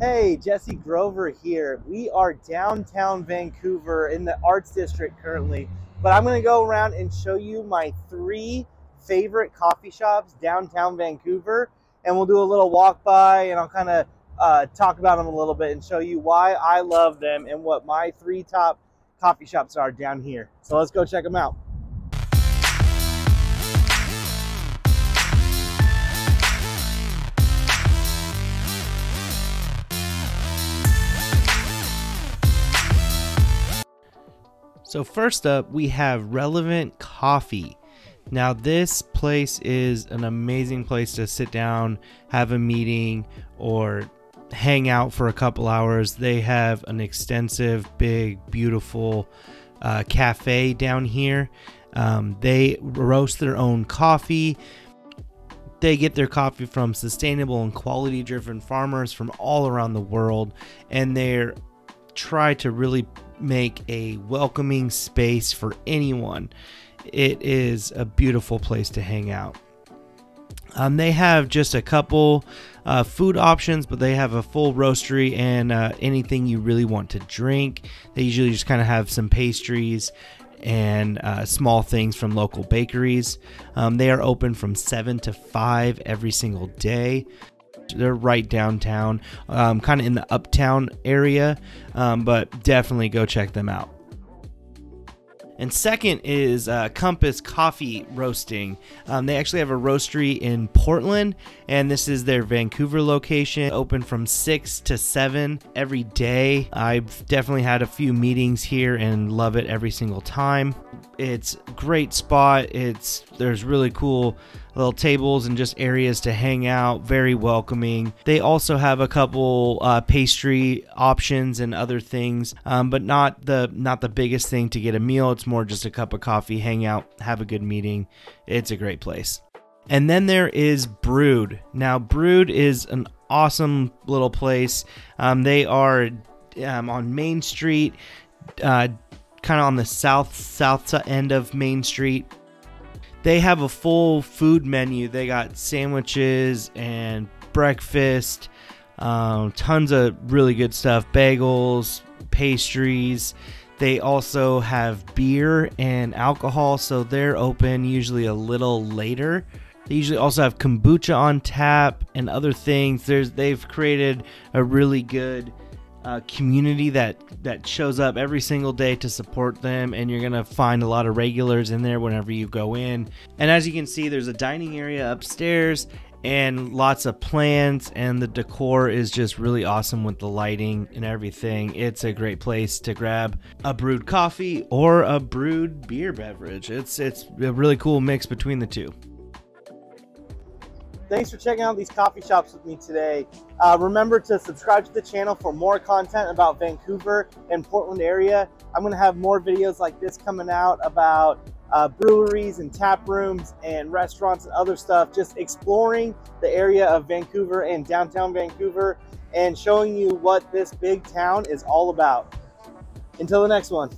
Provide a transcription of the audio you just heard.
Hey, Jesse Grover here. We are downtown Vancouver in the Arts District currently, but I'm going to go around and show you my three favorite coffee shops downtown Vancouver, and we'll do a little walk by and I'll kind of uh, talk about them a little bit and show you why I love them and what my three top coffee shops are down here. So let's go check them out. So first up, we have Relevant Coffee. Now this place is an amazing place to sit down, have a meeting, or hang out for a couple hours. They have an extensive, big, beautiful uh, cafe down here. Um, they roast their own coffee. They get their coffee from sustainable and quality driven farmers from all around the world, and they're try to really make a welcoming space for anyone. It is a beautiful place to hang out. Um, they have just a couple uh, food options, but they have a full roastery and uh, anything you really want to drink. They usually just kind of have some pastries and uh, small things from local bakeries. Um, they are open from 7 to 5 every single day. They're right downtown, um, kind of in the uptown area, um, but definitely go check them out. And second is uh, Compass Coffee Roasting. Um, they actually have a roastery in Portland, and this is their Vancouver location, open from 6 to 7 every day. I've definitely had a few meetings here and love it every single time. It's great spot. It's there's really cool little tables and just areas to hang out. Very welcoming. They also have a couple uh, pastry options and other things, um, but not the not the biggest thing to get a meal. It's more just a cup of coffee, hang out, have a good meeting. It's a great place. And then there is Brewed. Now, Brewed is an awesome little place. Um, they are um, on Main Street, uh, kind of on the south south end of Main Street they have a full food menu. They got sandwiches and breakfast, um, tons of really good stuff, bagels, pastries. They also have beer and alcohol, so they're open usually a little later. They usually also have kombucha on tap and other things. There's they've created a really good uh, community that that shows up every single day to support them and you're gonna find a lot of regulars in there whenever you go in. And as you can see there's a dining area upstairs and lots of plants and the decor is just really awesome with the lighting and everything. It's a great place to grab a brewed coffee or a brewed beer beverage. It's it's a really cool mix between the two Thanks for checking out these coffee shops with me today. Uh, remember to subscribe to the channel for more content about Vancouver and Portland area. I'm going to have more videos like this coming out about uh, breweries and tap rooms and restaurants and other stuff, just exploring the area of Vancouver and downtown Vancouver and showing you what this big town is all about. Until the next one.